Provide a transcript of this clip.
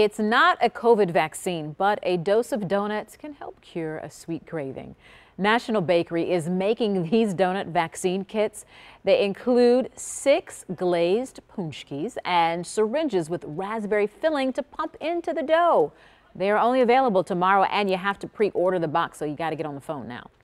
It's not a COVID vaccine, but a dose of donuts can help cure a sweet craving. National Bakery is making these donut vaccine kits. They include six glazed paczkis and syringes with raspberry filling to pump into the dough. They are only available tomorrow and you have to pre-order the box, so you got to get on the phone now.